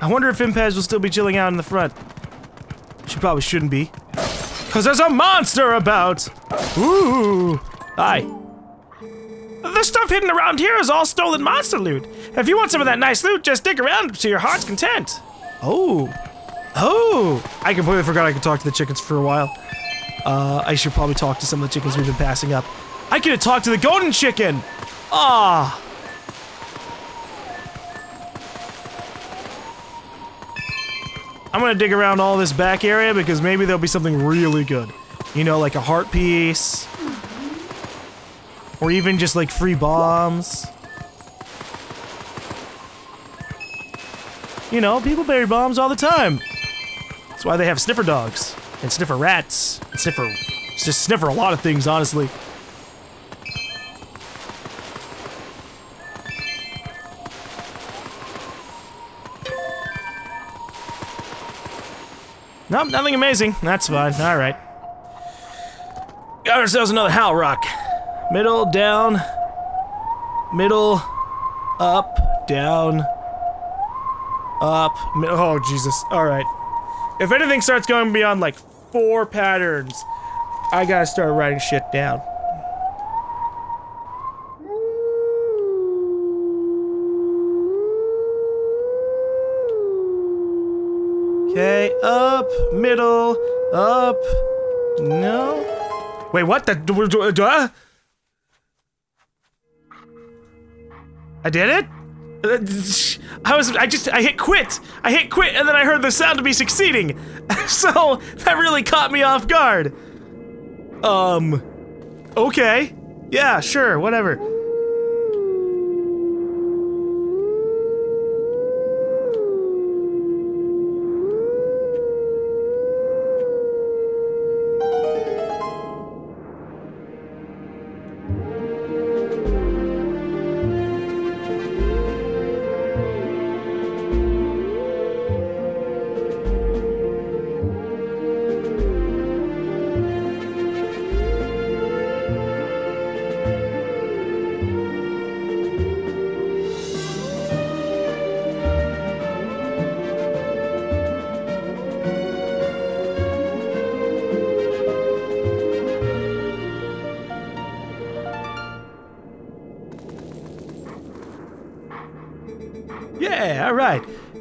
I wonder if Impaz will still be chilling out in the front. She probably shouldn't be. Cause there's a monster about! Ooh! Hi. The stuff hidden around here is all stolen monster loot. If you want some of that nice loot, just dig around to your heart's content. Oh. Oh! I completely forgot I could talk to the chickens for a while. Uh, I should probably talk to some of the chickens we've been passing up. I could have talked to the golden chicken! Ah! I'm gonna dig around all this back area because maybe there'll be something really good. You know, like a heart piece. Or even just like free bombs. You know, people bury bombs all the time. That's why they have sniffer dogs. And sniffer rats. And sniffer... Just sniffer a lot of things, honestly. Nope, nothing amazing. That's fine. Alright. Got ourselves another Hal Rock. Middle, down, middle, up, down, up, oh Jesus. Alright. If anything starts going beyond like four patterns, I gotta start writing shit down. Okay, up, middle, up, no. Wait, what? The, uh, I did it? I was, I just, I hit quit. I hit quit and then I heard the sound of me succeeding. so, that really caught me off guard. Um, okay. Yeah, sure, whatever.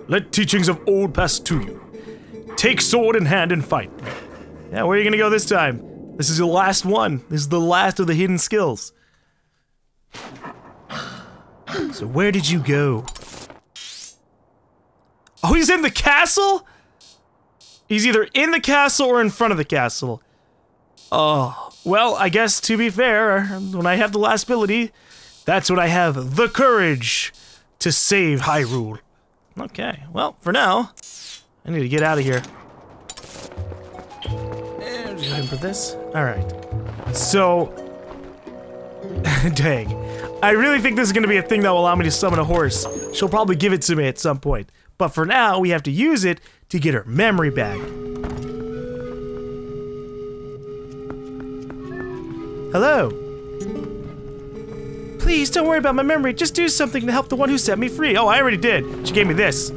Let teachings of old pass to you. Take sword in hand and fight. Yeah, where are you gonna go this time? This is your last one. This is the last of the hidden skills. So where did you go? Oh, he's in the castle? He's either in the castle or in front of the castle. Oh, well, I guess to be fair, when I have the last ability, that's when I have the courage to save Hyrule. Okay, well, for now, I need to get out of here. For this. Alright. So, dang. I really think this is going to be a thing that will allow me to summon a horse. She'll probably give it to me at some point. But for now, we have to use it to get her memory back. Hello. Please, don't worry about my memory. Just do something to help the one who set me free. Oh, I already did. She gave me this.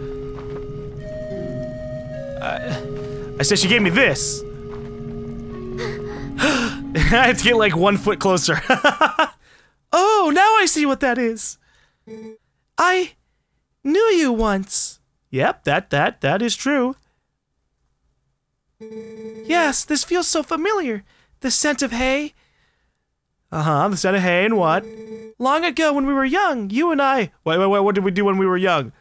Uh, I said she gave me this. I have to get like one foot closer. oh, now I see what that is. I knew you once. Yep, that that that is true. Yes, this feels so familiar. The scent of hay. Uh-huh, the scent of hay and what? Long ago when we were young, you and I. Wait, wait, wait, what did we do when we were young?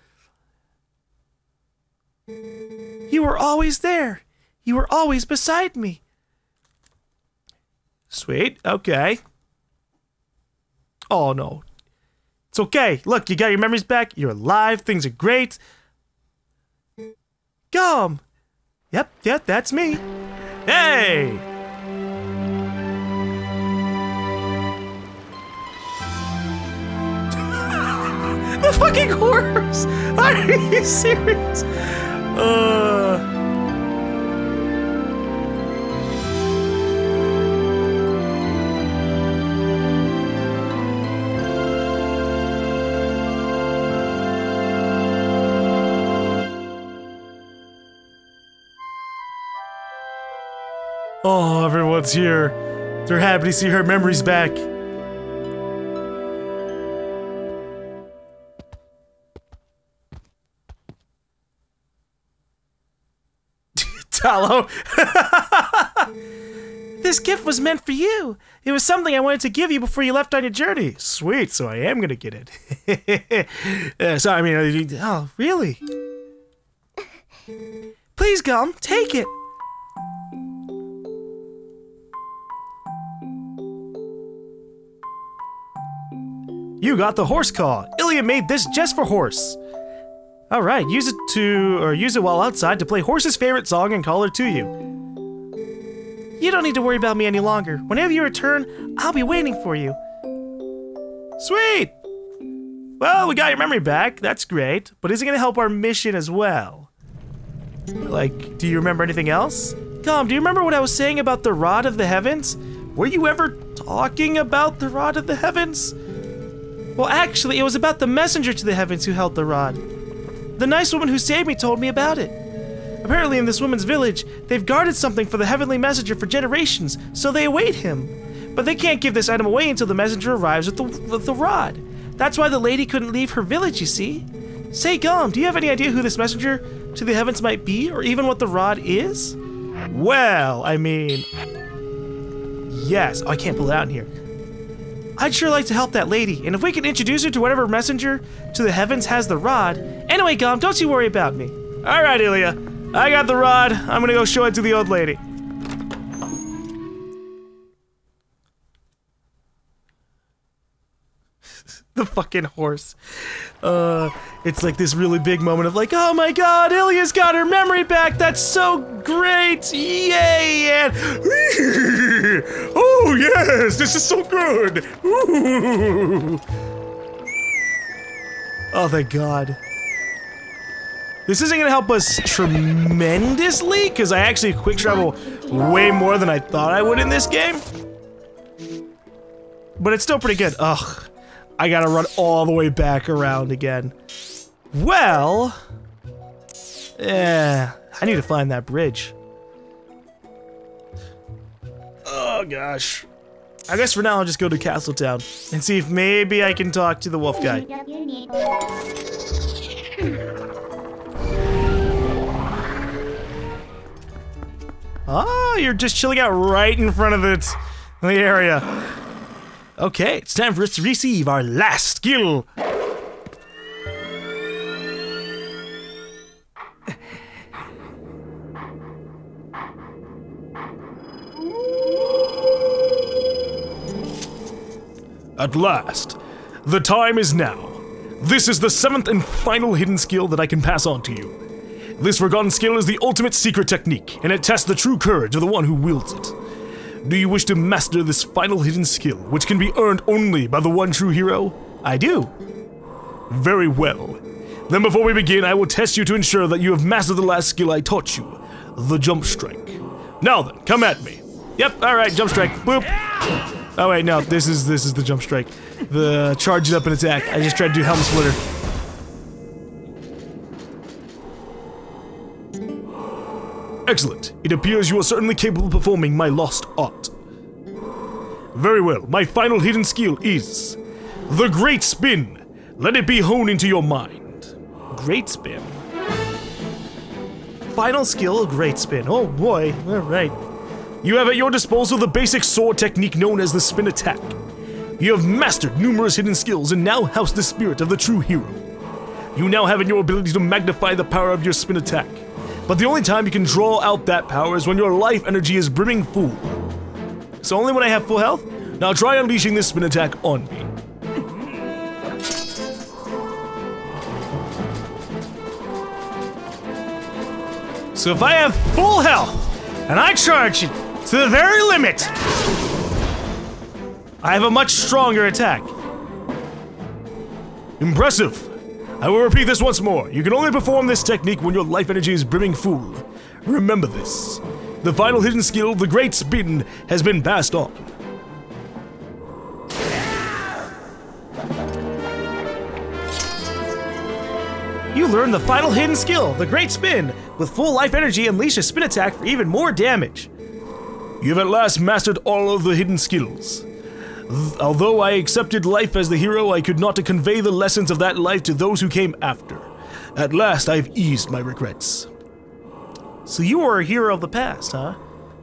You were always there. You were always beside me. Sweet, okay. Oh no. It's okay. Look, you got your memories back. You're alive. Things are great. GaLm. Yep, yep, that's me. Hey! the fucking horse! Are you serious? Uh. Oh, everyone's here. They're happy to see her memories back. Tallow. this gift was meant for you. It was something I wanted to give you before you left on your journey. Sweet, so I am gonna get it. uh, sorry, I mean, oh, really? Please, GaLm, take it. You got the horse call. Ilia made this just for horse. All right, use it to, or use it while outside to play horse's favorite song and call her to you. You don't need to worry about me any longer. Whenever you return, I'll be waiting for you. Sweet! Well, we got your memory back. That's great. But is it gonna help our mission as well? Like, do you remember anything else? Come, do you remember what I was saying about the Rod of the Heavens? Were you ever talking about the Rod of the Heavens? Well, actually, it was about the messenger to the heavens who held the rod. The nice woman who saved me told me about it. Apparently, in this woman's village, they've guarded something for the heavenly messenger for generations, so they await him. But they can't give this item away until the messenger arrives with the, with the rod. That's why the lady couldn't leave her village, you see. Say, GaLm, do you have any idea who this messenger to the heavens might be, or even what the rod is? Well, I mean... Yes. Oh, I can't pull it out in here. I'd sure like to help that lady, and if we can introduce her to whatever messenger to the heavens has the rod. Anyway, GaLm, don't you worry about me. Alright, Ilia. I got the rod. I'm gonna go show it to the old lady. The fucking horse. Uh, it's like this really big moment of like, oh my god, Ilia's got her memory back. That's so great. Yay. And oh yes, this is so good. Ooh. Oh, thank god. This isn't gonna help us tremendously, because I actually quick travel way more than I thought I would in this game. But it's still pretty good. Ugh. I gotta run all the way back around again. Well... Yeah, I need to find that bridge. Oh gosh. I guess for now I'll just go to Castletown and see if maybe I can talk to the wolf guy. Oh, you're just chilling out right in front of it, the area. Okay, it's time for us to receive our last skill. At last, the time is now. This is the seventh and final hidden skill that I can pass on to you. This forgotten skill is the ultimate secret technique, and it tests the true courage of the one who wields it. Do you wish to master this final hidden skill, which can be earned only by the one true hero? I do. Very well. Then before we begin, I will test you to ensure that you have mastered the last skill I taught you, the jump strike. Now then, come at me. Yep, alright, jump strike. Boop. Oh wait, no, this is this is the jump strike. The charge it up and attack. I just tried to do helm splitter. Excellent. It appears you are certainly capable of performing my lost art. Very well. My final hidden skill is the Great Spin. Let it be honed into your mind. Great Spin. Final skill, Great Spin. Oh boy. All right. You have at your disposal the basic sword technique known as the Spin Attack. You have mastered numerous hidden skills and now house the spirit of the true hero. You now have in your ability to magnify the power of your spin attack. But the only time you can draw out that power is when your life energy is brimming full. So only when I have full health? Now try unleashing this spin attack on me. So if I have full health, and I charge it to the very limit, I have a much stronger attack. Impressive. I will repeat this once more. You can only perform this technique when your life energy is brimming full. Remember this. The final hidden skill, the Great Spin, has been passed on. You learn the final hidden skill, the Great Spin. With full life energy, unleash a spin attack for even more damage. You have at last mastered all of the hidden skills. Th- Although I accepted life as the hero, I could not convey the lessons of that life to those who came after. At last, I've eased my regrets. So you were a hero of the past, huh?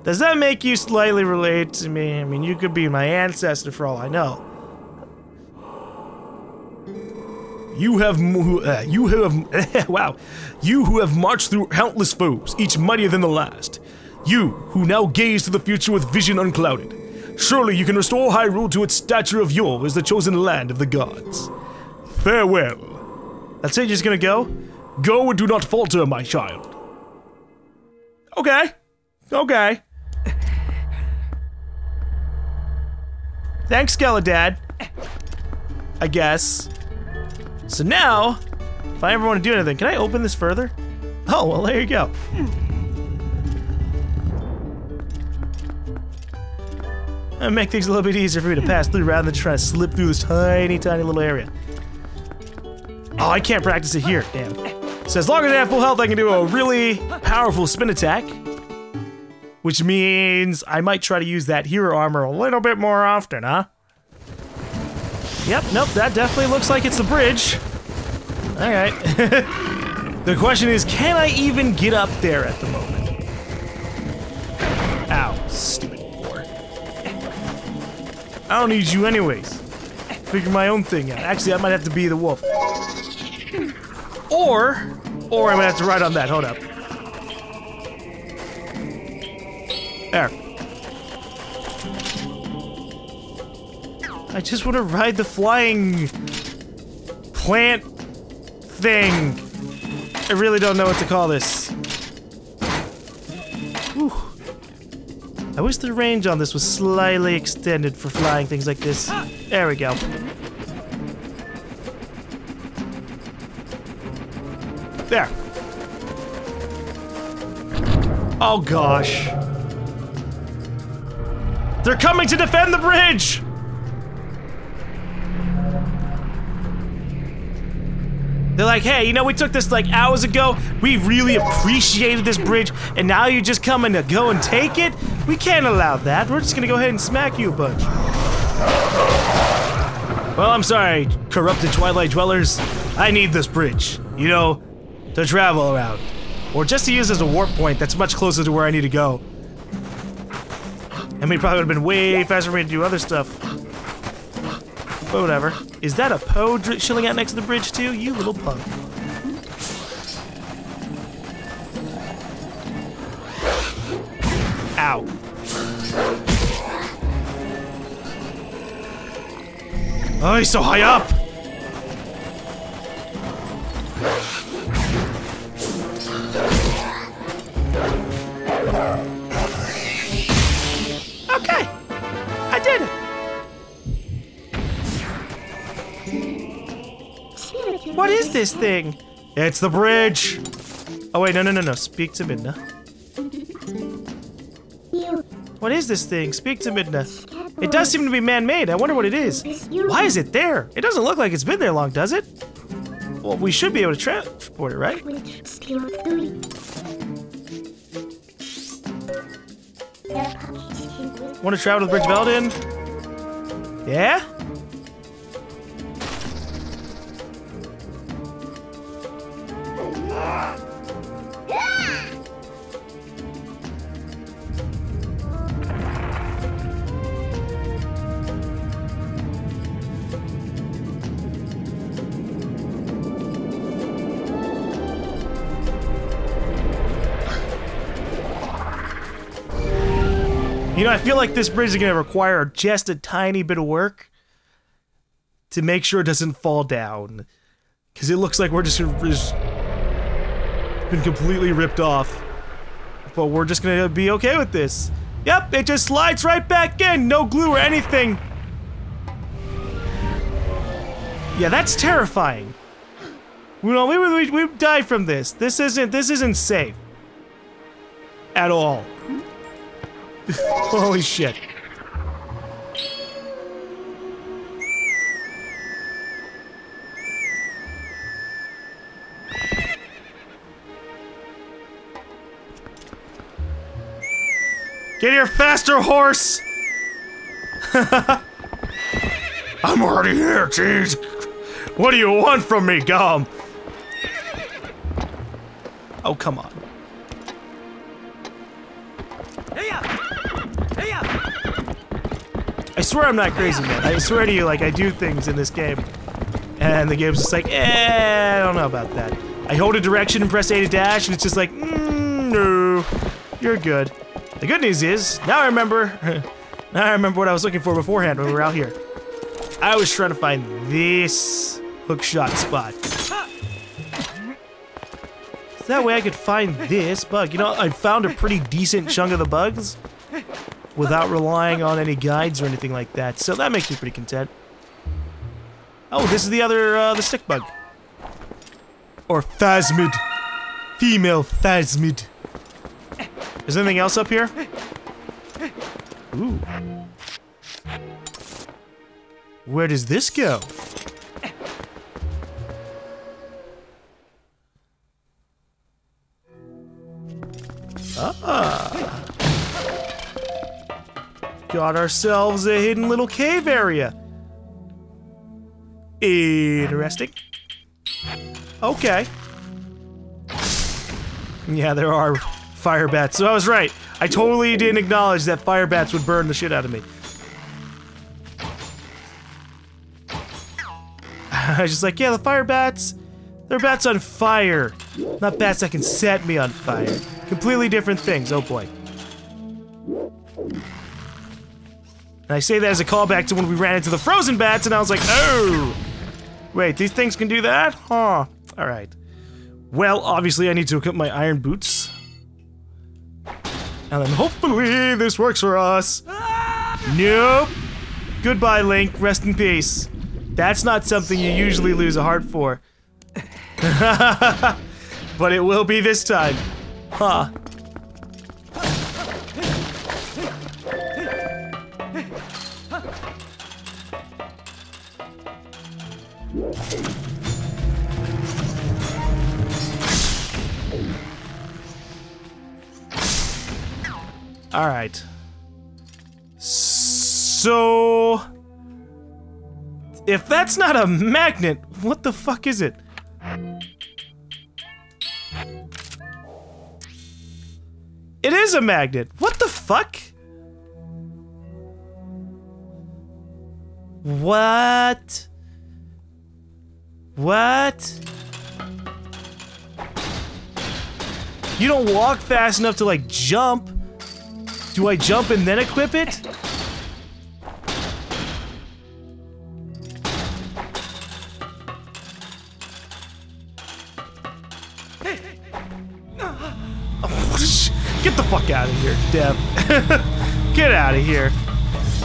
Does that make you slightly relate to me? I mean, you could be my ancestor for all I know. You have, mo- uh, you have, wow, you who have marched through countless foes, each mightier than the last. You who now gaze to the future with vision unclouded. Surely you can restore Hyrule to its stature of yore as the chosen land of the gods. Farewell. That's it, you're just gonna go? Go and do not falter, my child. Okay. Okay. Thanks, Skeledad. I guess. So now, if I ever want to do anything, can I open this further? Oh, well, there you go. That'll make things a little bit easier for me to pass through rather than trying to slip through this tiny, tiny little area. Oh, I can't practice it here. Damn. So as long as I have full health, I can do a really powerful spin attack. Which means I might try to use that hero armor a little bit more often, huh? Yep, nope, that definitely looks like it's the bridge. Alright. the question is, can I even get up there at the moment? I don't need you anyways. Figure my own thing out. Actually, I might have to be the wolf. Or, or I might have to ride on that. Hold up. There. I just want to ride the flying plant thing. I really don't know what to call this. I wish the range on this was slightly extended for flying things like this. Ah. There we go. There. Oh gosh. They're coming to defend the bridge! They're like, hey, you know, we took this like hours ago. We really appreciated this bridge, and now you're just coming to go and take it? We can't allow that. We're just gonna go ahead and smack you a bunch. Well, I'm sorry, corrupted Twilight Dwellers. I need this bridge, you know, to travel around. Or just to use as a warp point that's much closer to where I need to go. I mean, probably would have been way faster for me to do other stuff. But whatever. Is that a Poe chilling out next to the bridge too? You little punk. Oh, he's so high up! Okay! I did it! What is this thing? It's the bridge! Oh wait, no, no, no, no. Speak to Midna. What is this thing? Speak to Midna. It does seem to be man-made. I wonder what it is. Why is it there? It doesn't look like it's been there long, does it? Well, we should be able to transport it, right? Want to travel to the Bridge of Eldin? Yeah? I feel like this bridge is going to require just a tiny bit of work to make sure it doesn't fall down. Because it looks like we're just, been completely ripped off. But we're just going to be okay with this. Yep, it just slides right back in. No glue or anything. Yeah, that's terrifying. Know, we, we, we died from this. This isn't, this isn't safe. At all. Holy shit. Get here faster, horse! I'm already here, jeez. What do you want from me, GaLm? Oh, come on. I swear I'm not crazy, man. I swear to you, like, I do things in this game. And the game's just like, eh, I don't know about that. I hold a direction and press A to dash, and it's just like, mm, no, you're good. The good news is, now I remember, now I remember what I was looking for beforehand when we were out here. I was trying to find this hookshot spot. So that way I could find this bug. You know, I found a pretty decent chunk of the bugs without relying on any guides or anything like that. So that makes me pretty content. Oh, this is the other, uh, the stick bug. Or phasmid. Female phasmid. Is there anything else up here? Ooh. Where does this go? Ah. Got ourselves a hidden little cave area. Interesting. Okay. Yeah, there are fire bats. So I was right. I totally didn't acknowledge that fire bats would burn the shit out of me. I was just like, yeah, the fire bats, they're bats on fire. Not bats that can set me on fire. Completely different things, oh boy. And I say that as a callback to when we ran into the frozen bats and I was like, oh! Wait, these things can do that? Huh. Alright. Well, obviously I need to equip my iron boots. And then hopefully this works for us. Nope. Goodbye, Link. Rest in peace. That's not something you usually lose a heart for. but it will be this time. Huh. All right. So... If that's not a magnet, what the fuck is it? It is a magnet. What the fuck? What? What? You don't walk fast enough to like jump. Do I jump and then equip it? Get the fuck out of here, Deb. Get out of here.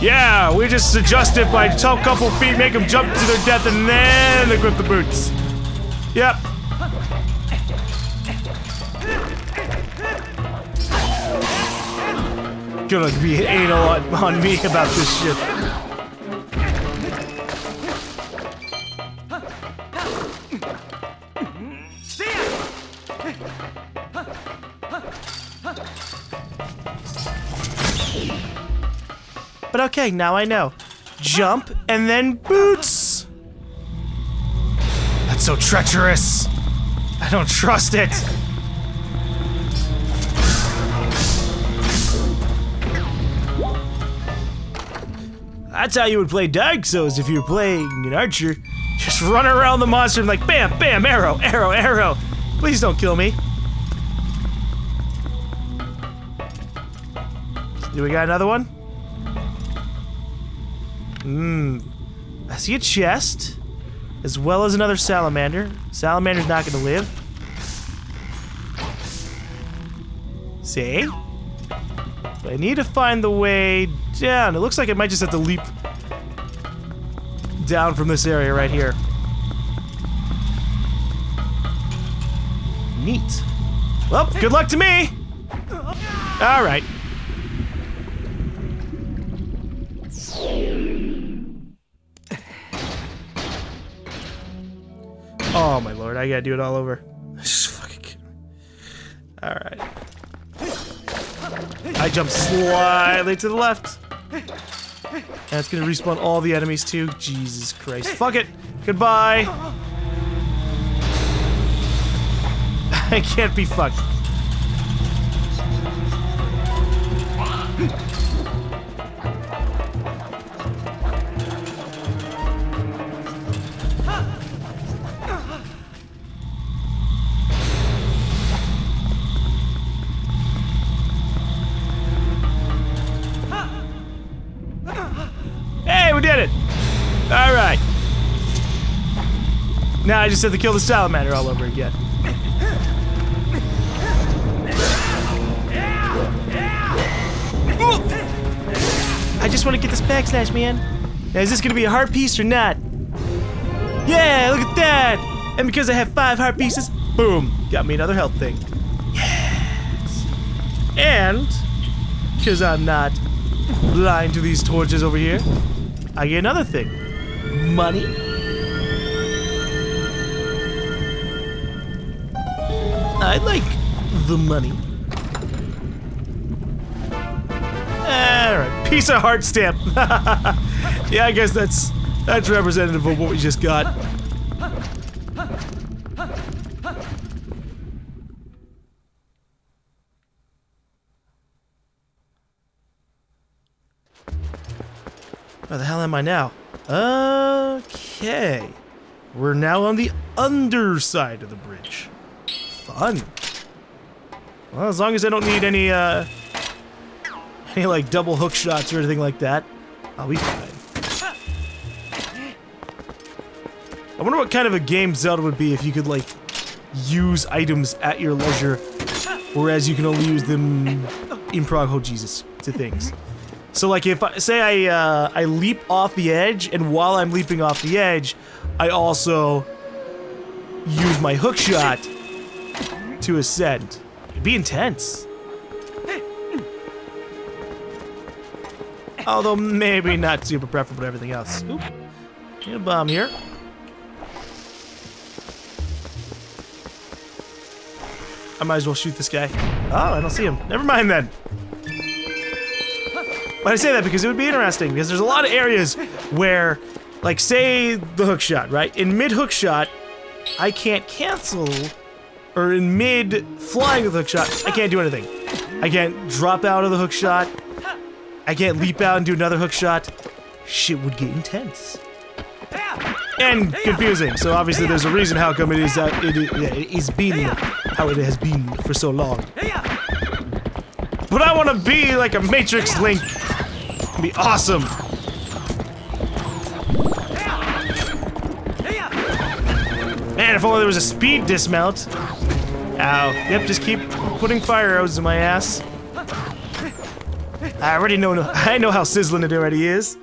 Yeah, we just adjust it by a couple feet, make them jump to their death, and then they grip the boots. Yep. Gonna be anal on me about this shit. But okay, now I know. Jump and then boots. That's so treacherous. I don't trust it. That's how you would play Dark Souls if you were playing an archer. Just run around the monster and like bam, bam, arrow, arrow, arrow. Please don't kill me. Do we got another one? Mmm. I see a chest, as well as another salamander. Salamander's not gonna live. See? But I need to find the way down. It looks like I might just have to leap down from this area right here. Neat. Well, good luck to me! Alright. Oh my lord, I gotta do it all over. Alright. I I jump slightly to the left. And it's gonna respawn all the enemies too. Jesus Christ. Fuck it. Goodbye. I can't be fucked. Now I just have to kill the salamander all over again. I just want to get this backslash, man. Now, is this gonna be a heart piece or not? Yeah, look at that! And because I have five heart pieces, boom, got me another health thing. Yes. And because I'm not blind to these torches over here, I get another thing. Money. I like the money. Alright, piece of heart stamp. yeah, I guess that's that's representative of what we just got. Where the hell am I now? Okay. We're now on the underside of the bridge. Fun. Well, as long as I don't need any, uh, any, like, double hook shots or anything like that, I'll be fine. I wonder what kind of a game Zelda would be if you could, like, use items at your leisure, whereas you can only use them in prog, oh Jesus, to things. So like if I say I uh, I leap off the edge and while I'm leaping off the edge, I also use my hook shot to ascend. It'd be intense. Although maybe not super preferable to everything else. Oop. Get a bomb here. I might as well shoot this guy. Oh, I don't see him. Never mind then. But I say that because it would be interesting, because there's a lot of areas where, like, say the hook shot, right? In mid hook shot, I can't cancel, or in mid flying with hook shot, I can't do anything. I can't drop out of the hook shot. I can't leap out and do another hook shot. Shit would get intense. And confusing, so obviously there's a reason how come it is, uh, it, yeah, it is how it has been for so long. But I want to be like a Matrix Link. It'd be awesome. Man, if only there was a speed dismount. Ow. Yep, just keep putting fire arrows in my ass. I already know, I know how sizzling it already is.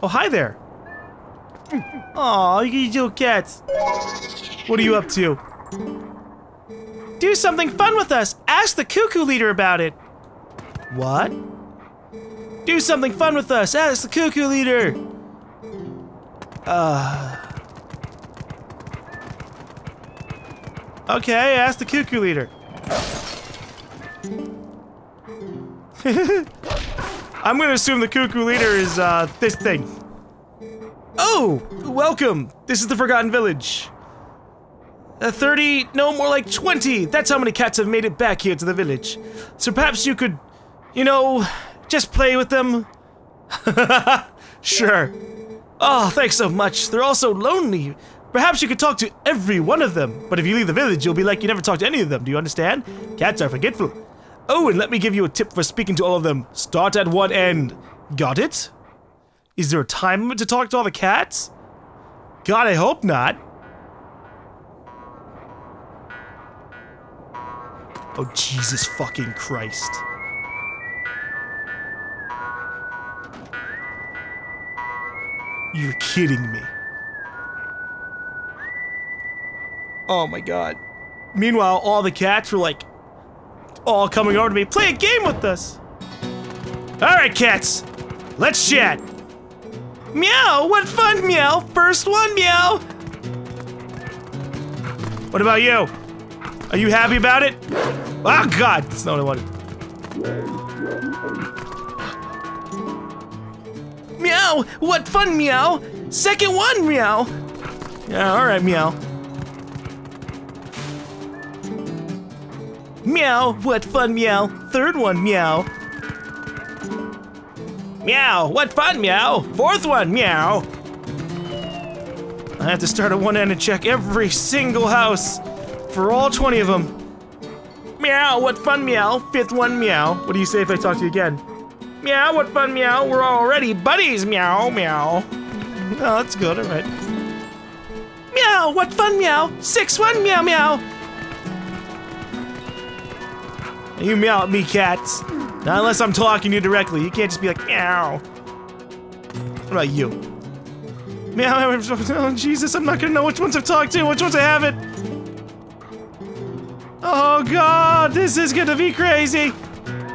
Oh, hi there. Aw, you little cats. What are you up to? Do something fun with us. Ask the cuckoo leader about it. What? Do something fun with us. Ask the cuckoo leader. Uh. Okay, ask the cuckoo leader. I'm gonna assume the cuckoo leader is, uh, this thing. Oh! Welcome! This is the Forgotten Village. Uh, 30, no, more like 20! That's how many cats have made it back here to the village. So perhaps you could, you know, just play with them? sure. Oh, thanks so much. They're all so lonely. Perhaps you could talk to every one of them. But if you leave the village, you'll be like you never talked to any of them. Do you understand? Cats are forgetful. Oh, and let me give you a tip for speaking to all of them. Start at one end. Got it? Is there a time limit to talk to all the cats? God, I hope not. Oh, Jesus fucking Christ. You're kidding me. Oh my god. Meanwhile, all the cats were like, all coming over to me. Play a game with us! Alright, cats! let's chat. Meow, what fun, meow. First one, meow. What about you? Are you happy about it? Oh god, that's not what I wanted. Meow, what fun, meow. Second one, meow. Yeah, alright, meow. Meow, what fun, meow. Third one, meow. Meow, what fun, meow. Fourth one, meow. I have to start at one end and check every single house for all 20 of them. Meow, what fun, meow. Fifth one, meow. What do you say if I talk to you again? Meow, what fun, meow. We're already buddies, meow, meow. Oh, that's good, alright. Meow, what fun, meow. Six one, meow, meow. You meow at me, cats. Not unless I'm talking to you directly. You can't just be like, meow. What about you? Meow, oh, Jesus, I'm not gonna know which ones I've talked to, which ones I haven't. Oh god, this is gonna be crazy.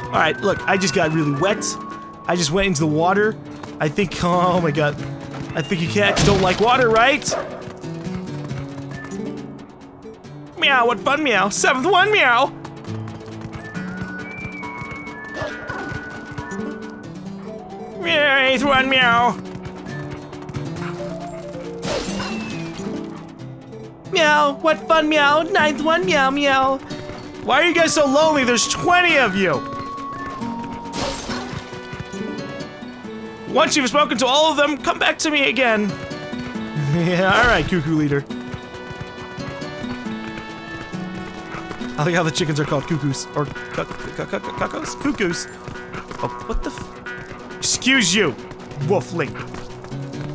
Alright, look, I just got really wet. I just went into the water. I think, oh my god. I think you cats don't like water, right? Meow, what fun, meow. Seventh one, meow! meow. Eighth one, meow. Meow, what fun, meow. Ninth one, meow, meow. Why are you guys so lonely? There's 20 of you. Once you've spoken to all of them, come back to me again. yeah, alright, cuckoo leader. I like how the chickens are called cuckoos. Or cuckoos? Cuckoos. Oh, what the Excuse you, Wolflink.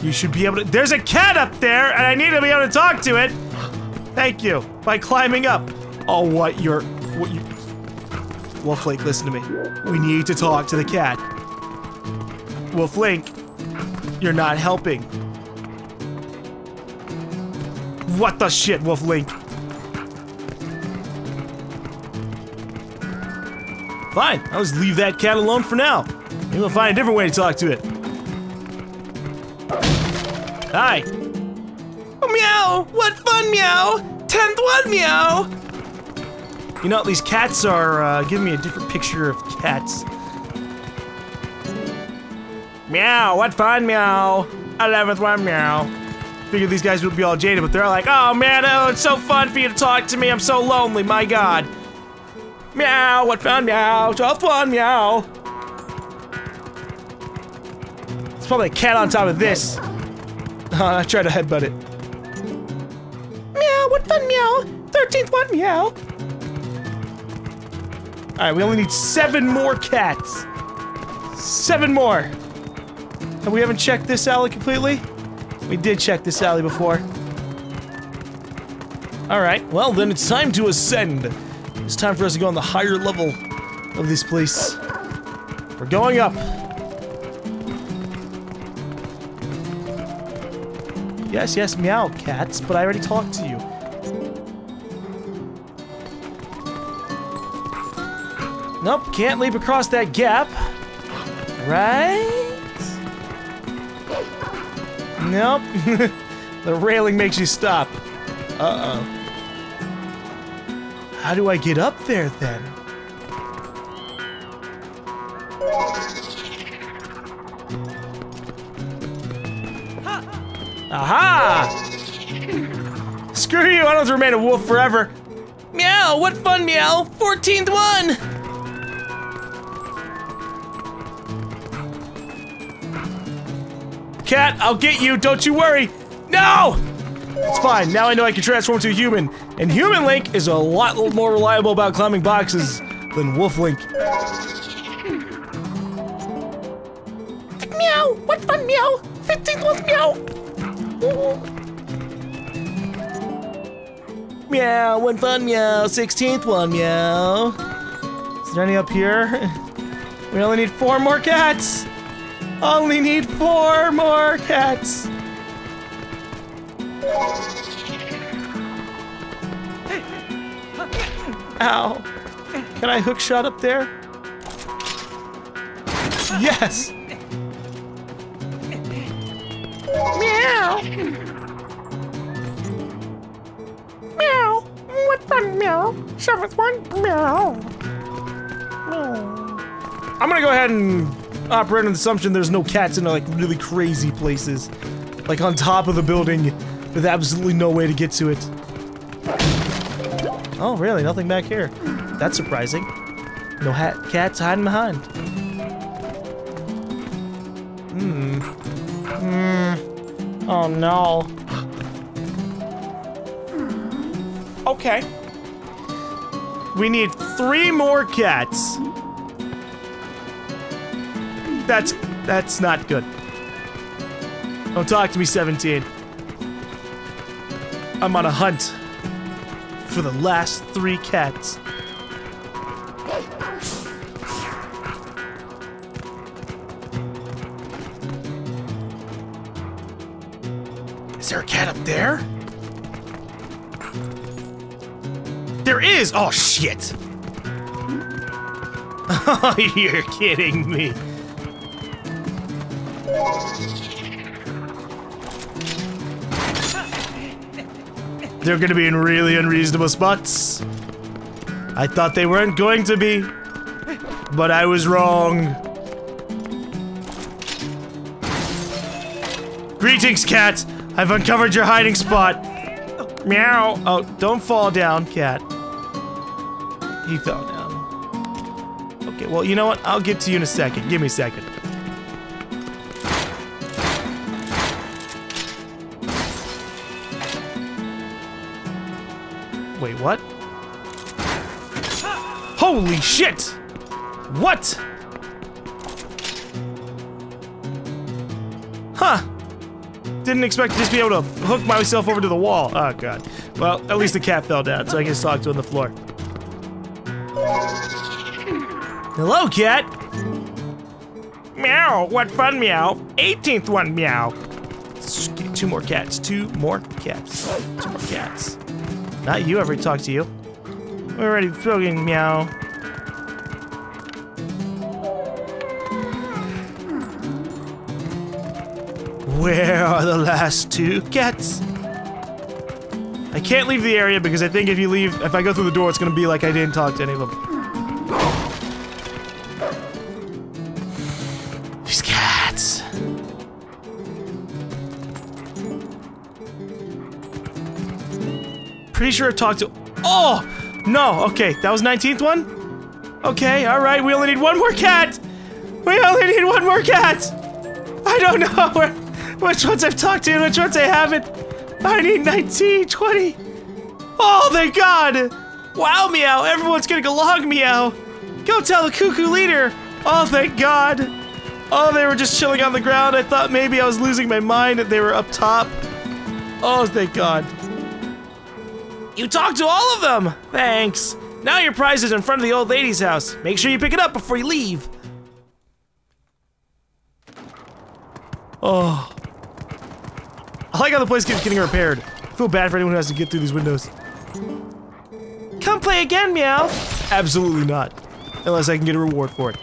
You should be able to- There's a cat up there, and I need to be able to talk to it! Thank you. By climbing up. Oh, what you're- what you- Wolflink, listen to me. We need to talk to the cat. Wolflink, you're not helping. What the shit, Wolflink? Fine, I'll just leave that cat alone for now. Maybe we'll find a different way to talk to it. Hi. Meow! What fun, meow! Tenth one, meow! You know, these cats are uh, giving me a different picture of cats. Meow, what fun, meow! Eleventh one, meow. Figured these guys would be all jaded, but they're like, oh man, oh, it's so fun for you to talk to me. I'm so lonely, my god. Meow, what fun, meow. Twelfth one, meow. It's probably a cat on top of this. I tried to headbutt it. What fun, meow. Thirteenth one, meow. Alright, we only need seven more cats. Seven more. And we haven't checked this alley completely? We did check this alley before. Alright, well then it's time to ascend. It's time for us to go on the higher level of this place. We're going up. Yes, yes, meow, cats, but I already talked to you. Nope, can't leap across that gap. Right? Nope. the railing makes you stop. Uh-oh. How do I get up there, then? Aha! Screw you, I don't have to remain a wolf forever. Meow, what fun, meow! 14th one! Cat, I'll get you, don't you worry! No! It's fine, now I know I can transform to a human. And Human Link is a lot more reliable about climbing boxes than Wolf Link. Meow! What fun, meow! 15th one, meow! Meow, one fun meow, 16th one meow. Is there any up here? We only need four more cats! Only need four more cats! Ow. Can I hook shot up there? Yes! Meow. Meow. What fun, meow. Seventh one, meow. Meow. I'm gonna go ahead and operate on the assumption there's no cats in like really crazy places. Like on top of the building with absolutely no way to get to it. Oh, really? Nothing back here. That's surprising. No hat cats hiding behind. Hmm. Hmm. Oh no. Okay. We need three more cats. That's not good. Don't talk to me, 17. I'm on a hunt for the last three cats. Is there a cat up there? There is! Oh, shit! Oh, you're kidding me. They're gonna be in really unreasonable spots. I thought they weren't going to be, but I was wrong. Greetings, cat! I've uncovered your hiding spot. Meow. Oh, don't fall down, cat. He fell down. Okay, well, you know what? I'll get to you in a second. Give me a second. Holy shit! What? Huh. Didn't expect to just be able to hook myself over to the wall. Oh, God. Well, at least the cat fell down, so I can just talk to on the floor. Hello, cat! Meow, what fun, meow. 18th one, meow. Two more cats, two more cats, two more cats. Not you, already talked to you. We're already spoken, meow. Where are the last two cats? I can't leave the area because I think if you leave, if I go through the door, it's gonna be like I didn't talk to any of them. These cats. Pretty sure I talked to. Oh! No, okay, that was 19th one? Okay, alright, we only need one more cat! We only need one more cat! I don't know where, which ones I've talked to and which ones I haven't. I need 19, 20. Oh, thank God! Wow, Meow, everyone's gonna go along, Meow. Go tell the cuckoo leader. Oh, thank God. Oh, they were just chilling on the ground. I thought maybe I was losing my mind and they were up top. Oh, thank God. You talked to all of them! Thanks. Now your prize is in front of the old lady's house. Make sure you pick it up before you leave. Oh. I like how the place keeps getting repaired. I feel bad for anyone who has to get through these windows. Come play again, Meow! Absolutely not. Unless I can get a reward for it.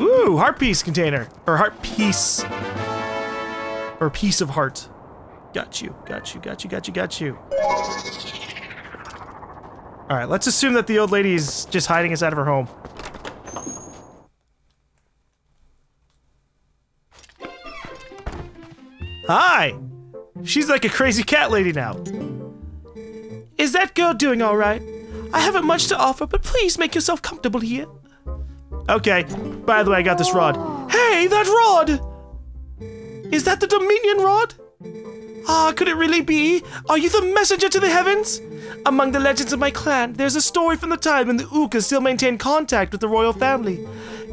Ooh, heart piece container. Or heart piece. Or piece of heart. Got you, got you, got you, got you, got you. Alright, let's assume that the old lady is just hiding us out of her home. Hi! She's like a crazy cat lady now. Is that girl doing alright? I haven't much to offer, but please make yourself comfortable here. Okay, by the way, I got this rod. Hey, that rod! Is that the Dominion rod? Ah, could it really be? Are you the messenger to the heavens? Among the legends of my clan, there's a story from the time when the Oocca still maintained contact with the royal family.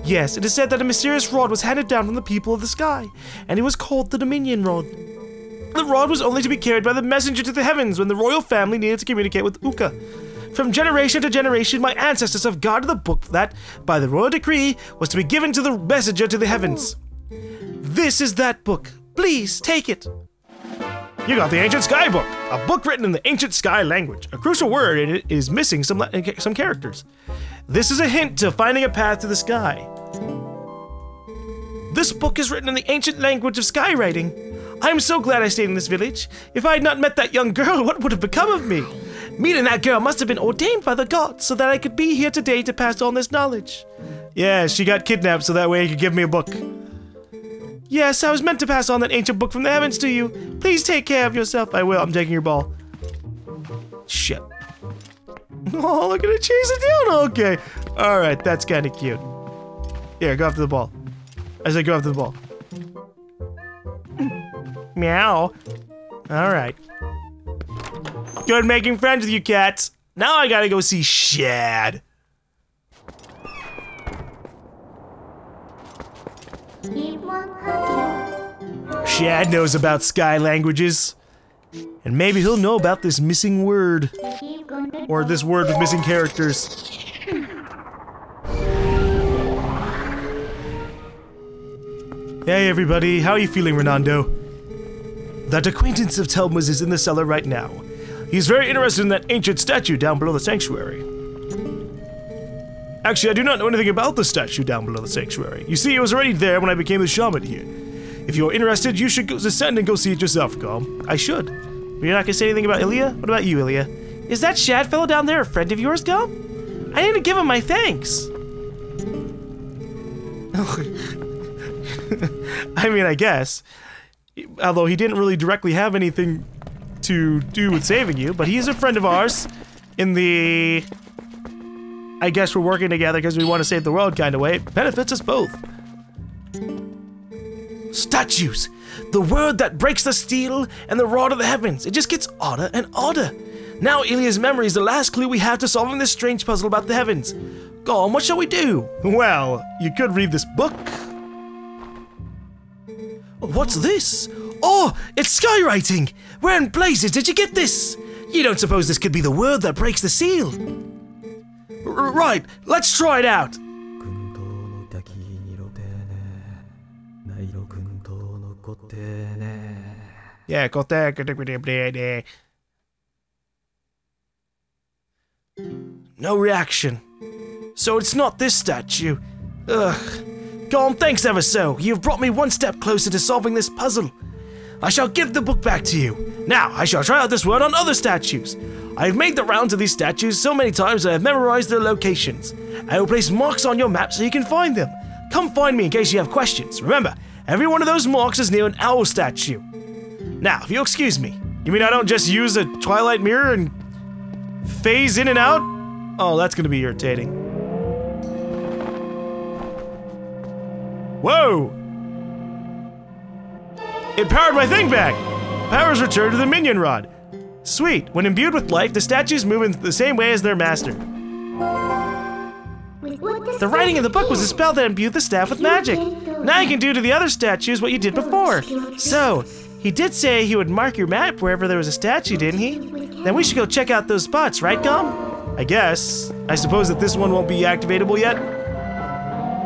Yes, it is said that a mysterious rod was handed down from the people of the sky, and it was called the Dominion Rod. The rod was only to be carried by the messenger to the heavens when the royal family needed to communicate with Oocca. From generation to generation, my ancestors have guarded the book that, by the royal decree, was to be given to the messenger to the heavens. This is that book. Please take it. You got the Ancient Sky Book, a book written in the Ancient Sky language. A crucial word in it is missing some some characters. This is a hint to finding a path to the sky. This book is written in the ancient language of skywriting. I am so glad I stayed in this village. If I had not met that young girl, what would have become of me? Meeting that girl must have been ordained by the gods so that I could be here today to pass on this knowledge. Yeah, she got kidnapped so that way he could give me a book. Yes, I was meant to pass on that ancient book from the heavens to you. Please take care of yourself. I will. I'm taking your ball. Shit. Oh, look at it chase it down. Okay. All right, that's kind of cute. Here, go after the ball. I go after the ball. Meow. All right. Good making friends with you cats. Now I gotta go see Shad. Shad knows about sky languages. And maybe he'll know about this missing word. Or this word with missing characters. Hey everybody, how are you feeling, Renado? That acquaintance of Telma's is in the cellar right now. He's very interested in that ancient statue down below the sanctuary. Actually, I do not know anything about the statue down below the sanctuary. You see, it was already there when I became the shaman here. If you're interested, you should go descend and go see it yourself, GaLm. I should. But you're not gonna say anything about Ilia? What about you, Ilia? Is that Shad fellow down there a friend of yours, GaLm? I need to give him my thanks. I mean, I guess. Although he didn't really directly have anything to do with saving you, but he's a friend of ours in the... I guess we're working together because we want to save the world kind of way. It benefits us both. Statues! The word that breaks the steel and the rod of the heavens. It just gets odder and odder. Now Ilia's memory is the last clue we have to solving this strange puzzle about the heavens. Go on, what shall we do? Well, you could read this book. What's this? Oh, it's skywriting! Where in blazes did you get this? You don't suppose this could be the word that breaks the seal? R right, let's try it out! Yeah, got there. No reaction. So it's not this statue. Ugh. Go thanks ever so. You've brought me one step closer to solving this puzzle. I shall give the book back to you. Now, I shall try out this word on other statues. I have made the rounds of these statues so many times that I have memorized their locations. I will place marks on your map so you can find them. Come find me in case you have questions. Remember, every one of those marks is near an owl statue. Now, if you'll excuse me, you mean I don't just use a Twilight mirror and phase in and out? Oh, that's gonna be irritating. Whoa! It powered my thing back! Powers returned to the minion rod. Sweet. When imbued with life, the statues move in the same way as their master. The writing in the book was a spell that imbued the staff with magic. Now you can do to the other statues what you did before. So, he did say he would mark your map wherever there was a statue, didn't he? Then we should go check out those spots, right, GaLm? I guess. I suppose that this one won't be activatable yet?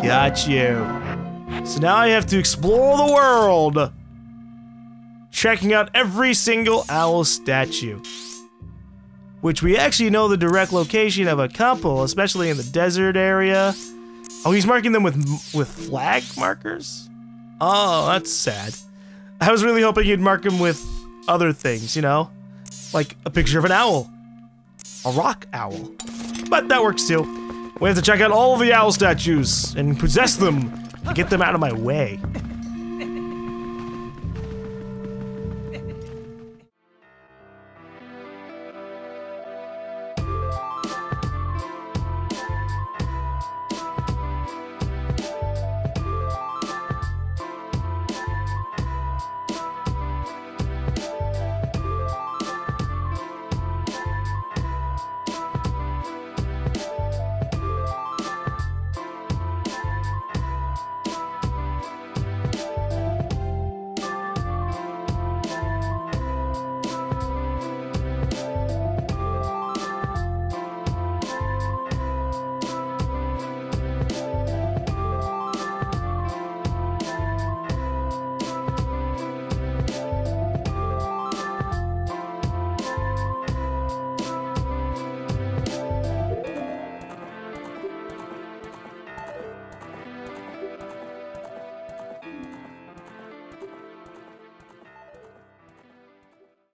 Got you. So now I have to explore the world checking out every single owl statue. Which we actually know the direct location of a couple, especially in the desert area. Oh, he's marking them with with flag markers? Oh, that's sad. I was really hoping he'd mark them with other things, you know? Like a picture of an owl. A rock owl. But that works too. We have to check out all the owl statues and possess them get them out of my way.